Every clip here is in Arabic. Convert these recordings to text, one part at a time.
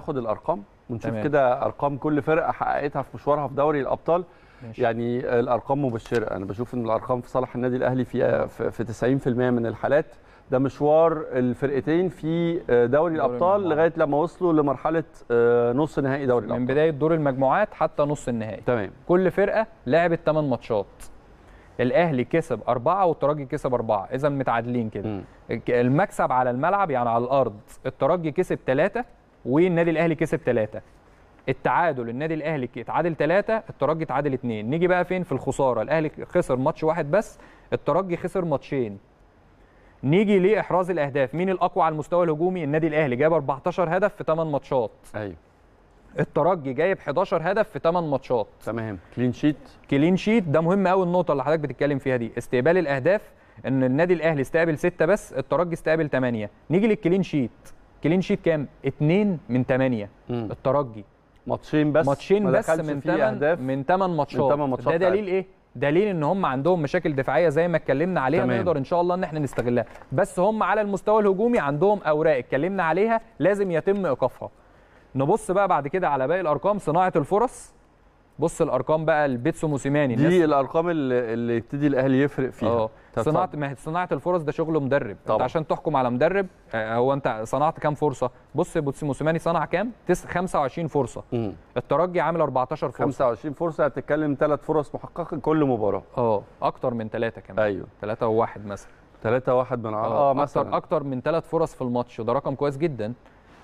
ناخد الأرقام ونشوف. كده أرقام كل فرقة حققتها في مشوارها في دوري الأبطال. ماشي. يعني الأرقام مبشرة. أنا بشوف إن الأرقام في صالح النادي الأهلي في في في 90% من الحالات. ده مشوار الفرقتين في دوري الأبطال المجموعات. لغاية لما وصلوا لمرحلة آه، نص نهائي دوري من الأبطال. بداية دور المجموعات حتى نص النهائي. تمام. كل فرقة لعبت 8 ماتشات. الأهلي كسب أربعة والترجي كسب أربعة. إذا متعادلين كده. المكسب على الملعب يعني على الأرض. الترجي كسب ثلاثة والنادي الأهلي كسب ثلاثة التعادل النادي الأهلي اتعادل ثلاثة الترجي اتعادل اثنين نيجي بقى فين؟ في الخسارة. الأهلي خسر ماتش واحد بس الترجي خسر ماتشين. نيجي لإحراز الأهداف. مين الأقوى على المستوى الهجومي؟ النادي الأهلي. جاب 14 هدف في 8 ماتشات. أيوه. الترجي جايب 11 هدف في 8 ماتشات. تمام. clean sheet؟ clean sheet. ده مهم قوي النقطة اللي حضرتك بتتكلم فيها دي. استقبال الأهداف إن النادي الأهلي استقبل ستة بس الترجي استقبل 8 نيجي لل clean sheet. clean sheet كام؟ 2 من 8 مم. الترجي. ماتشين بس؟ ماتشين ما بس من فيه 8 أهداف. من 8 ماتشات. تمن ماتشات ده دليل إيه؟ دليل إن هم عندهم مشاكل دفاعية زي ما اتكلمنا عليها. تمام. نقدر إن شاء الله إن إحنا نستغلها. بس هم على المستوى الهجومي عندهم أوراق اتكلمنا عليها لازم يتم إيقافها. نبص بقى بعد كده على باقي الأرقام صناعة الفرص. بص الأرقام بقى البيتسو موسيماني. الناس دي الأرقام اللي, اللي يبتدي الأهلي يفرق فيها. آه طب صناعه. ما هي صناعة الفرص ده شغل مدرب. أنت طبعا. عشان تحكم على مدرب آه، هو أنت صنعت كام فرصة؟ بص بص موسيماني صنع كام؟ تس 25 فرصة. مم. الترجي عامل 14 فرصة. 25 فرصة هتتكلم ثلاث فرص محققة كل مباراة. آه أكتر من ثلاثة كمان. أيوه. ثلاثة وواحد مثلا. 3 1 من. آه آه مثلا. أكتر أكتر من ثلاث فرص في الماتش. وده رقم كويس جدا.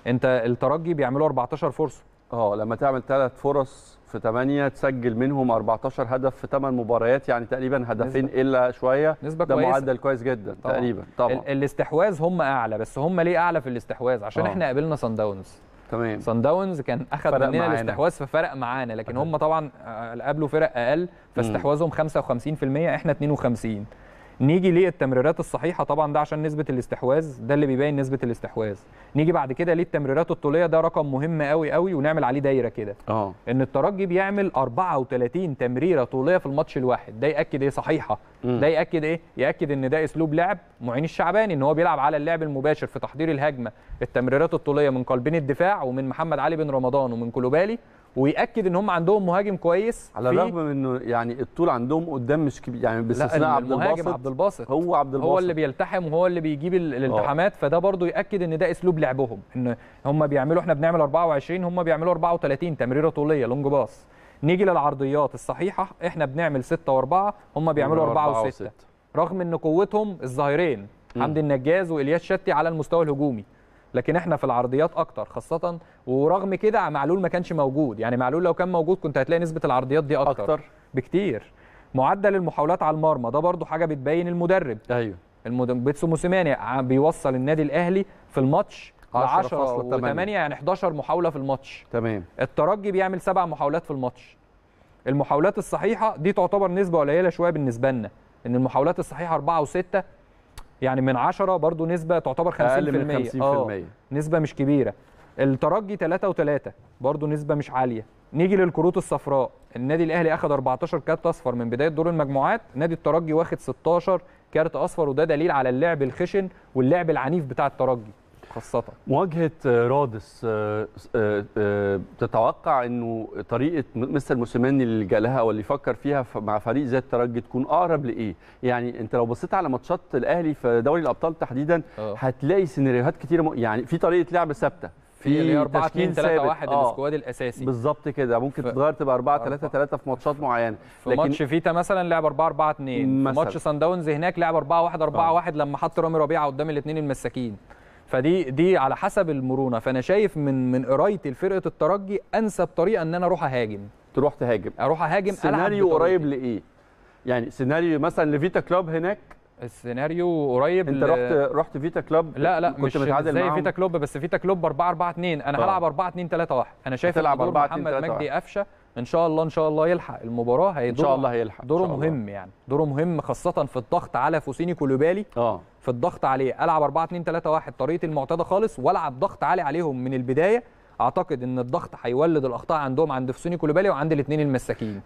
أنت الترجي بيعملوا 14 فرصة. آه لما تعمل ثلاث فرص في 8 تسجل منهم 14 هدف في 8 مباريات يعني تقريبا هدفين إلا شوية. نسبة ده كويسة. معدل كويس جدا طبعاً. تقريبا طبعا. ال- الاستحواذ هم أعلى بس هم ليه أعلى في الاستحواذ؟ عشان آه. إحنا قابلنا سان داونز تمام. سان داونز كان أخذ مننا معانا. الاستحواذ ففرق معانا لكن هم طبعا آه، قابلوا فرق أقل فاستحواذهم 55% إحنا 52 نيجي للتمريرات الصحيحة طبعا ده عشان نسبة الاستحواذ ده اللي بيبين نسبة الاستحواذ. نيجي بعد كده للتمريرات الطولية ده رقم مهم قوي قوي ونعمل عليه دايرة كده. آه. إن الترجي بيعمل 34 تمريرة طولية في الماتش الواحد ده يأكد إيه صحيحة؟ مم. ده يأكد إيه؟ يأكد إن ده أسلوب لعب معين الشعباني إن هو بيلعب على اللعب المباشر في تحضير الهجمة. التمريرات الطولية من قلبين الدفاع ومن محمد علي بن رمضان ومن كولوبالي ويأكد إن هم عندهم مهاجم كويس على الرغم من إنه يعني الطول عندهم قدام مش كبير يعني باستثناء عبد الباسط عبد الباسط. هو عبد الباسط هو اللي بيلتحم وهو اللي بيجيب ال- الالتحامات فده برضو يأكد إن ده أسلوب لعبهم إن هم بيعملوا إحنا بنعمل 24 هم بيعملوا 34 تمريرة طولية لونج باص. نيجي للعرضيات الصحيحة إحنا بنعمل 6 و4 هم بيعملوا 4 و6 رغم إن قوتهم الظاهرين. حمدي النجاز وإلياس شتي على المستوى الهجومي. لكن إحنا في العرضيات أكتر خاصة ورغم كده معلول ما كانش موجود. يعني معلول لو كان موجود كنت هتلاقي نسبة العرضيات دي أكتر, أكتر؟ بكتير. معدل المحاولات على المرمى ده برضو حاجة بتبين المدرب. أيوه. المد- بيتسو موسيماني بيوصل النادي الأهلي في الماتش ل 10 10.8. و8 يعني 11 محاولة في الماتش. تمام. الترجي بيعمل سبع محاولات في الماتش. المحاولات الصحيحة دي تعتبر نسبة قليلة شوية بالنسبة لنا إن المحاولات الصحيحة 4 و6 يعني من 10 برضو نسبة تعتبر 50% أقل من 50% آه، نسبة مش كبيرة. الترجي 3 و3 برضو نسبة مش عالية. نيجي للكروت الصفراء. النادي الأهلي اخذ 14 كارت أصفر من بداية دور المجموعات. نادي الترجي واخد 16 كارت أصفر وده دليل على اللعب الخشن واللعب العنيف بتاع الترجي. خاصه مواجهة آه، رادس آه، آه، تتوقع إنه طريقة م- مستر موسيماني اللي جا لها أو اللي يفكر فيها مع فريق زي الترجي تكون أقرب لإيه؟ يعني أنت لو بصيت على ماتشات الأهلي في دوري الأبطال تحديدا هتلاقي سيناريوهات كتيرة م... يعني في طريقة لعب ثابتة في اللي هي 4 2 3 ثابت. 1 آه، ال squad الأساسي بالظبط كده ممكن ف- تتغير تبقى 4 3 أربعة. 3 في ماتشات معينة في لكن- ماتش فيتا مثلا لعب 4 4 2 في مثلاً. ماتش سان داونز هناك لعب 4 1 4 آه. 1 لما حط رامي ربيعة قدام الاثنين المساكين فدي دي على حسب المرونة. فأنا شايف من من قرايتي لفرقة الترجي أنسب طريقة إن أنا أروح أهاجم. تروح تهاجم. أروح أهاجم سيناريو. قريب لإيه؟ يعني سيناريو مثلا لفيتا كلوب هناك. السيناريو قريب أنت رحت رحت فيتا كلوب لا لا كنت مش متعادل زي معاهم؟ فيتا كلوب بس فيتا كلوب 4 4 2 أنا آه. هلعب 4 2 3 1 أنا شايف هتلعب إن دور 4 2 محمد 3 مجدي قفشة. إن شاء الله إن شاء الله يلحق. المباراة إن هيدور شاء الله هيلحق دوره الله. مهم يعني. دوره مهم خاصة في الضغط على فوسيني كولوبالي آه. في الضغط عليه. ألعب 4 2 3 1 طريقة المعتاده خالص وألعب ضغط عالي عليهم من البداية. أعتقد إن الضغط هيولد الأخطاء عندهم عند فوسيني كولوبالي وعند الاثنين المساكين.